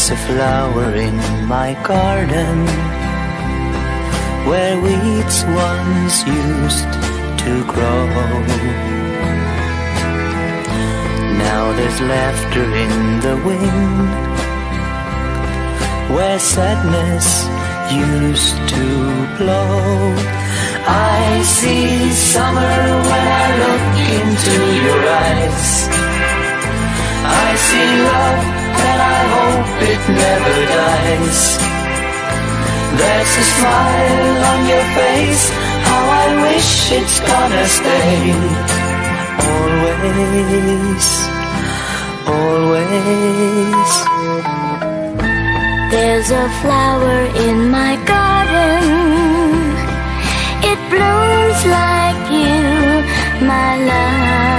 There's a flower in my garden where weeds once used to grow. Now there's laughter in the wind where sadness used to blow. I see summer when I look into your eyes. I see love and I hope it never dies. There's a smile on your face, how I wish it's gonna stay. Always, always. There's a flower in my garden, it blooms like you, my love.